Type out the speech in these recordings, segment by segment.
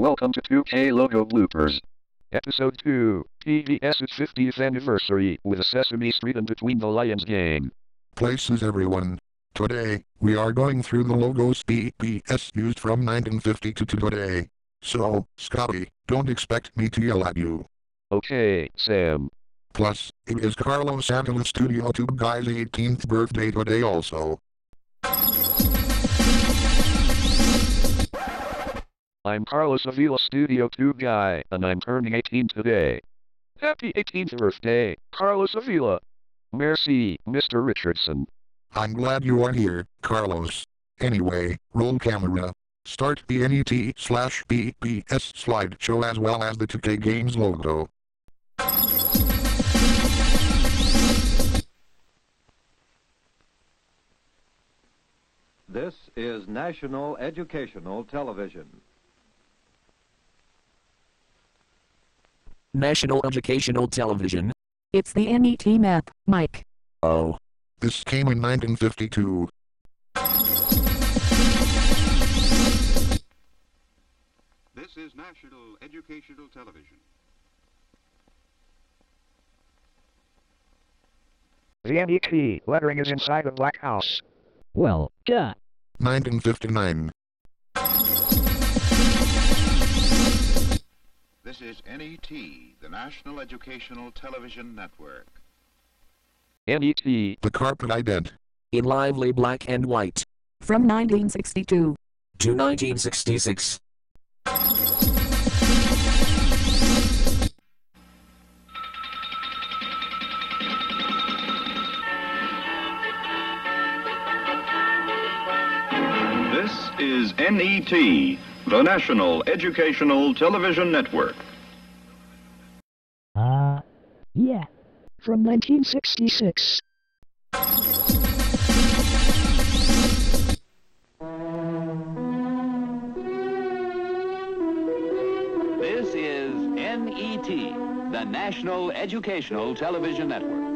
Welcome to 2K Logo Bloopers. Episode 2, PBS's 50th anniversary with a Sesame Street and Between the Lions game. Places everyone. Today, we are going through the logos PBS used from 1950 to today. So, Scotty, don't expect me to yell at you. Okay, Sam. Plus, it is Carlos Avila Studio Tube Guy's 18th birthday today also. I'm Carlos Avila Studio Tube guy, and I'm turning 18 today. Happy 18th birthday, Carlos Avila. Merci, Mr. Richardson. I'm glad you are here, Carlos. Anyway, roll camera. Start the NET slash PBS slideshow as well as the 2K Games logo. This is National Educational Television. National Educational Television. It's the NET map, Mike. Oh. This came in 1952. This is National Educational Television. The NET lettering is inside the black house. Well, duh. 1959. This is NET, the National Educational Television Network. NET, The carpet ident. In lively black and white. From 1962. To 1966. This is NET, the National Educational Television Network. Uh, yeah. From 1966. This is NET, the National Educational Television Network.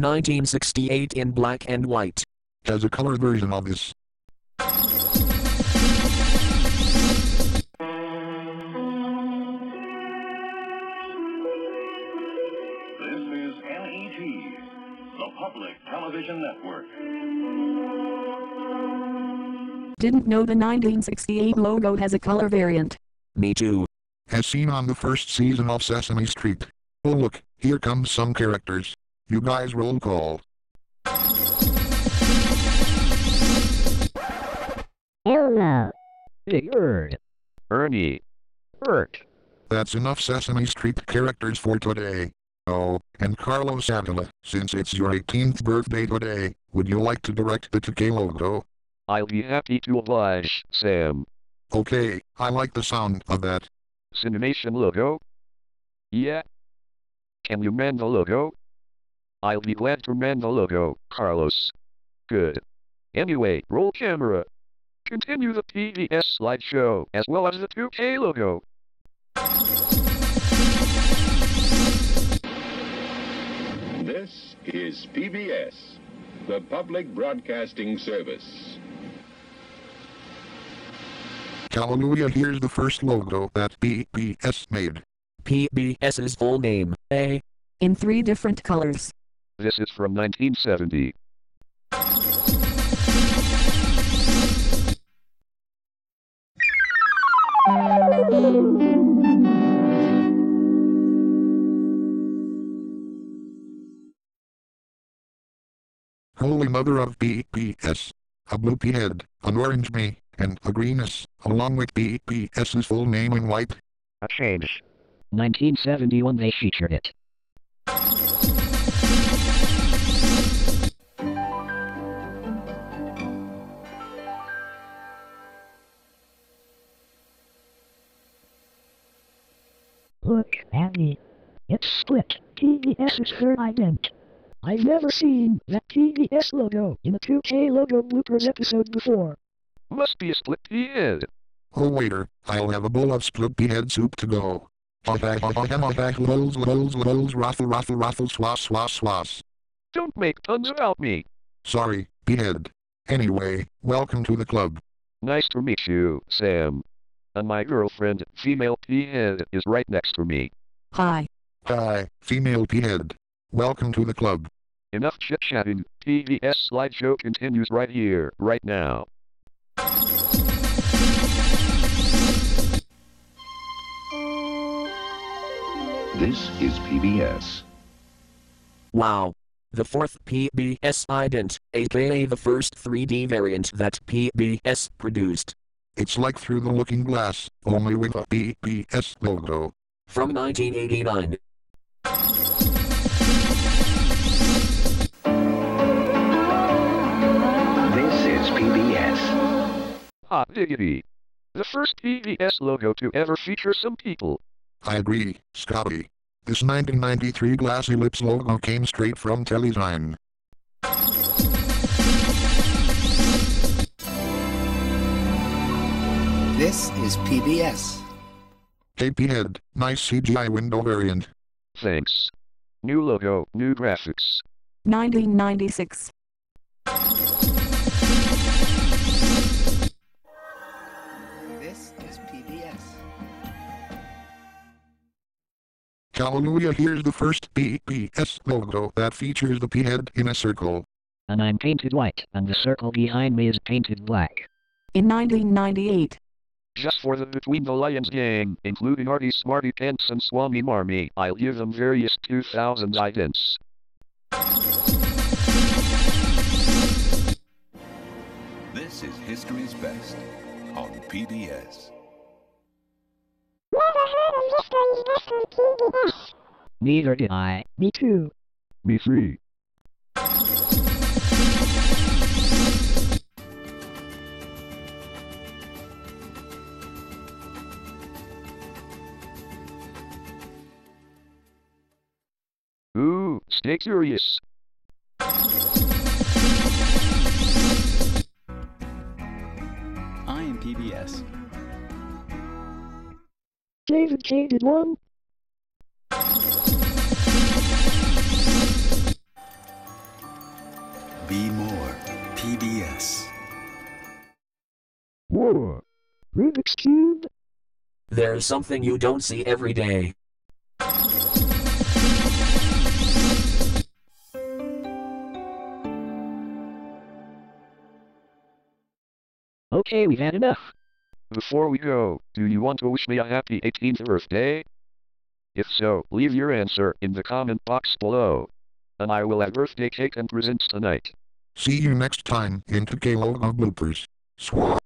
1968 in black and white. Has a color version of this. This Television Network. Didn't know the 1968 logo has a color variant. Me too. As seen on the first season of Sesame Street. Oh look, here comes some characters. You guys roll call. Elmo. Big Bird. Ernie, Bert. That's enough Sesame Street characters for today. Oh, and Carlos Avila, since it's your 18th birthday today, would you like to direct the 2K logo? I'll be happy to oblige, Sam. Okay, I like the sound of that. Cinemation logo? Yeah. Can you man the logo? I'll be glad to man the logo, Carlos. Good. Anyway, roll camera. Continue the PBS slideshow as well as the 2K logo. Is PBS, the Public Broadcasting Service. Hallelujah, here's the first logo that PBS made. PBS's full name. A. In three different colors. This is from 1970. Holy Mother of PBS. A blue P-head, an orange me, and a green S, along with PBS's full name in white. A change. 1971 they featured it. Look, Annie. It's split. PBS's third ident. I've never seen that PBS logo in a 2K logo bloopers episode before. Must be a split head. Oh waiter, I'll have a bowl of split pea head soup to go. Raffle, raffle, raffle. Don't make puns about me. Sorry, P-head. Anyway, welcome to the club. Nice to meet you, Sam. And my girlfriend, female P-head, is right next to me. Hi. Hi, female P-head. Welcome to the club. Enough chit-chatting. PBS slideshow continues right here, right now. This is PBS. Wow. The fourth PBS ident, aka the first 3D variant that PBS produced. It's like through the looking glass, only with a PBS logo. From 1989. Hot diggity. The first PBS logo to ever feature some people. I agree, Scotty. This 1993 Glass Ellipse logo came straight from Telesign. This is PBS. Hey P-head, nice CGI window variant. Thanks. New logo, new graphics. 1996. Hallelujah, here's the first PBS logo that features the P-head in a circle. And I'm painted white, and the circle behind me is painted black. In 1998. Just for the Between the Lions gang, including Artie Smarty Pants and Swami Marmy, I'll give them various 2000 idents. This is History's Best on PBS. Neither did I. Me too. Me three. Ooh, stay curious. I am PBS. David K did one. Be more. PBS. Whoa. Rubik's Cube. There's something you don't see every day. Okay, we've had enough. Before we go, do you want to wish me a happy 18th birthday? If so, leave your answer in the comment box below. And I will have birthday cake and presents tonight. See you next time in 2K logo bloopers. Swat.